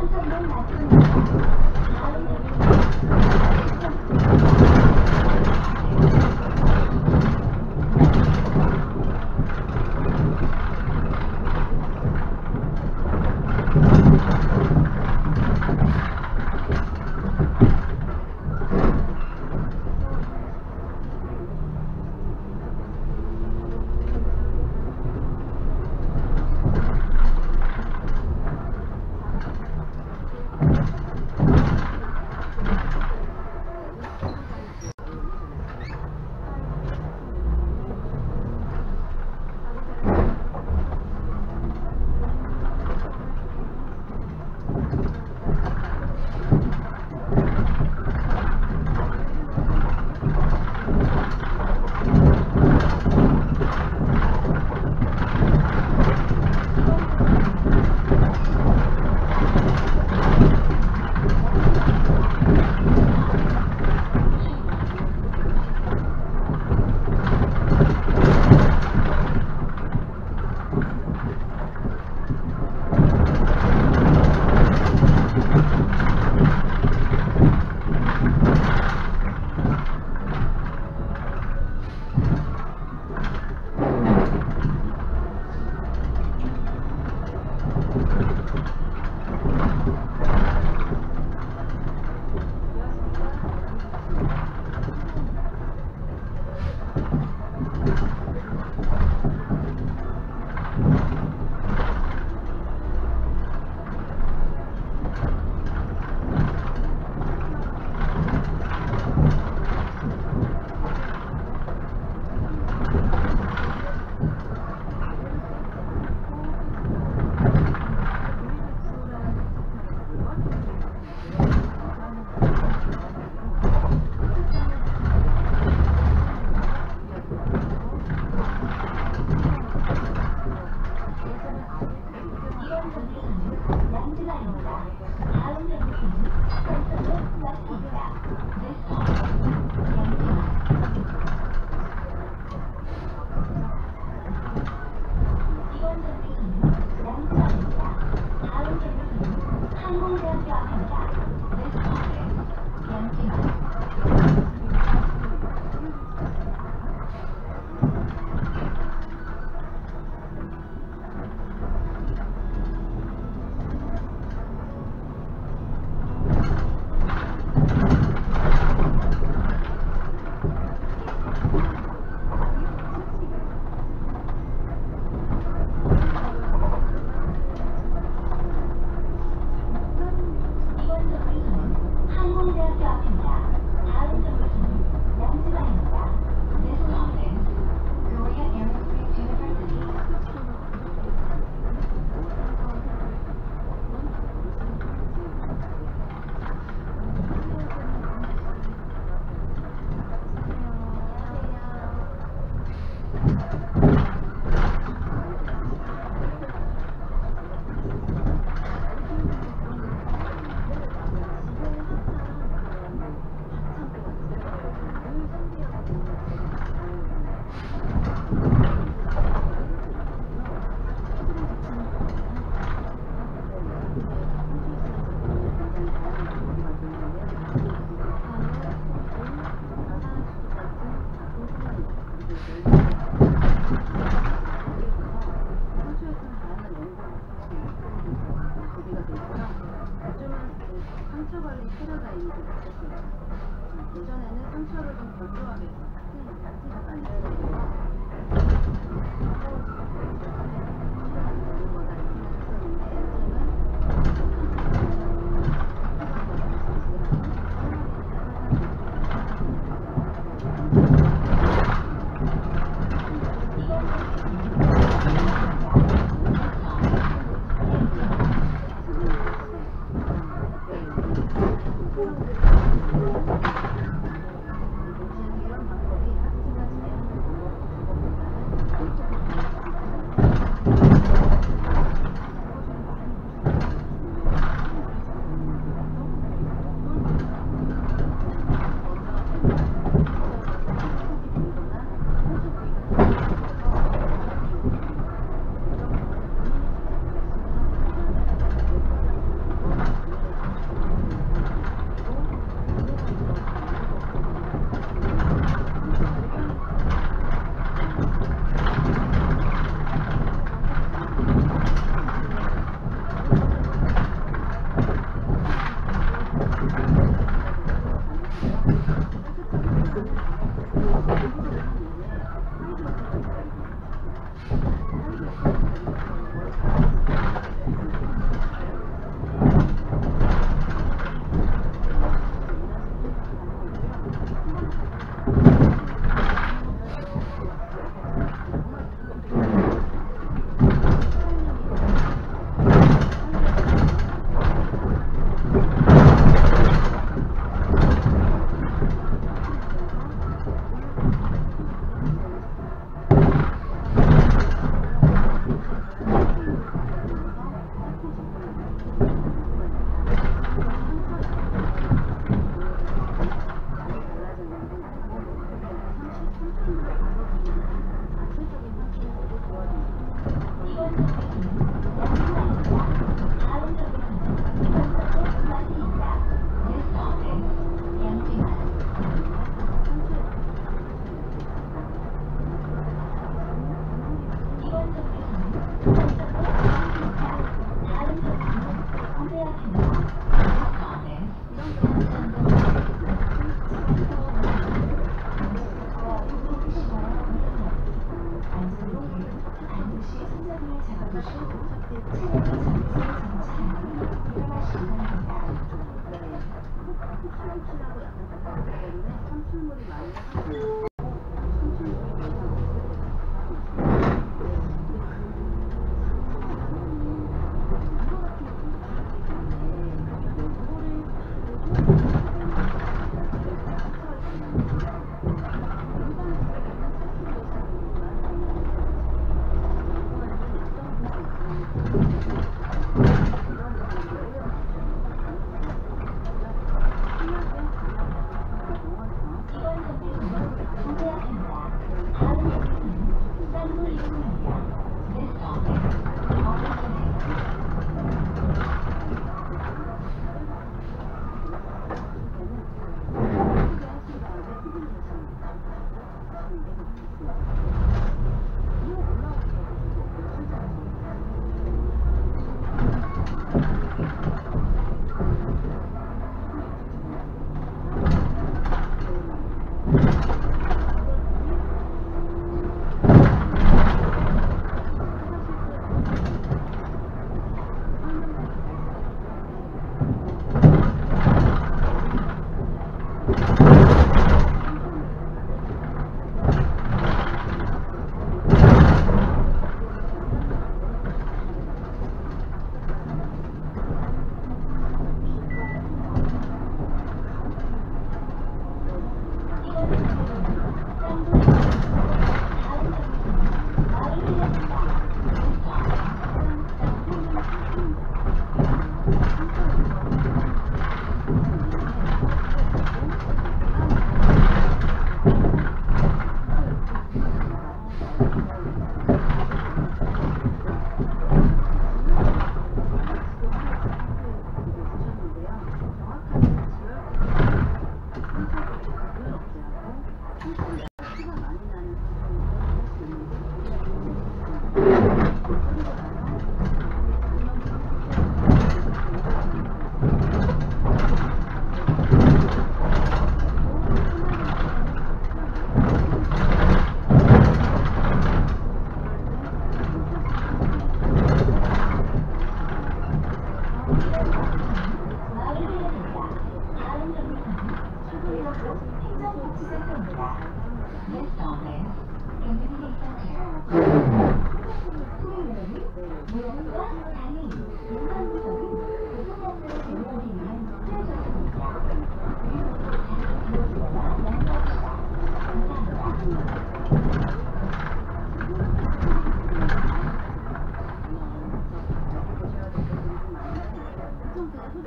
本当にどんどん。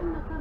in the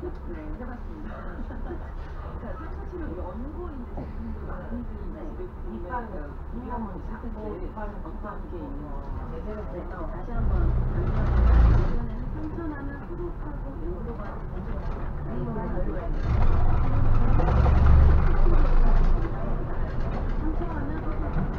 네, 해봤습니다. 상처치료 연구인 제품도 많은데 이빨은 위험은 어떤 게 있는지 다시 한번 상처나면 무릎하고 무릎만 무릎만 열어야 돼요. 상처하면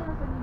Спасибо.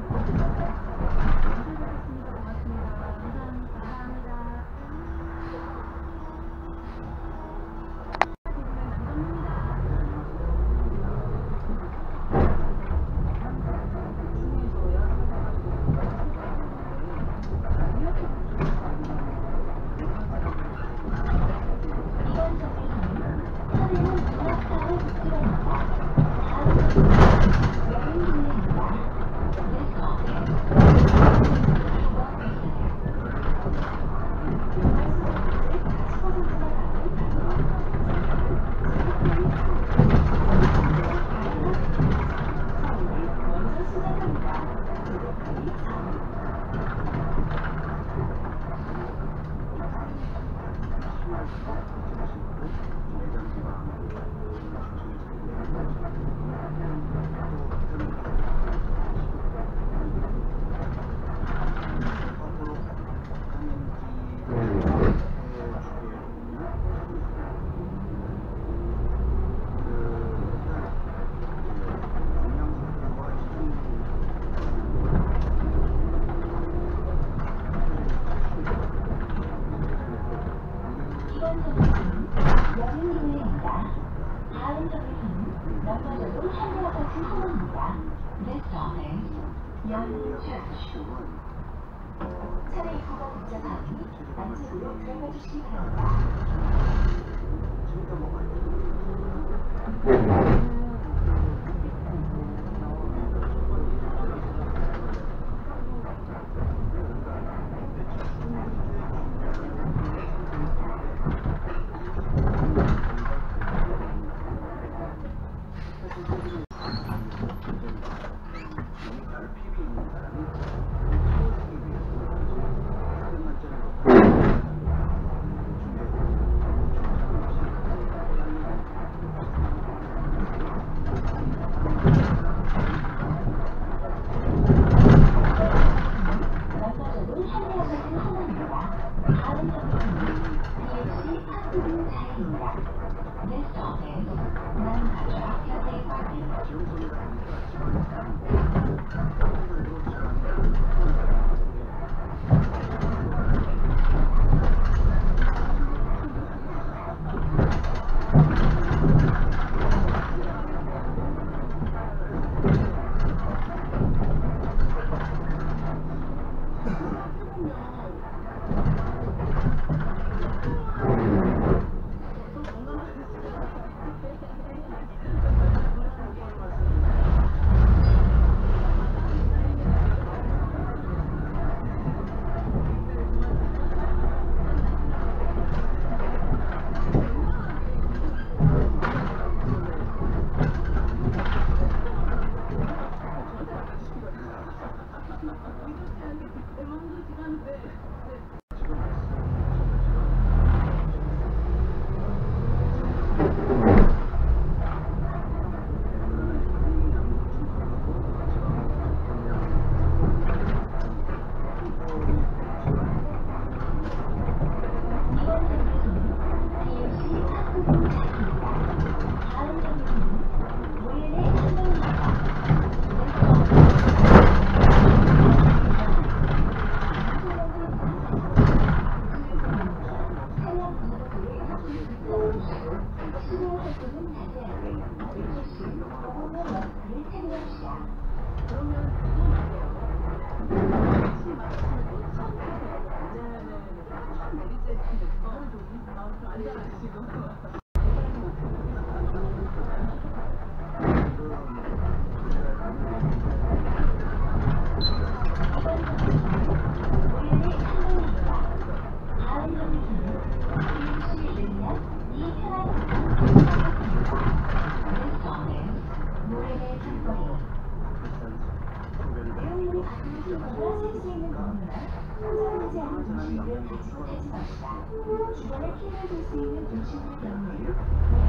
킹하실 수 있는 도시입니다.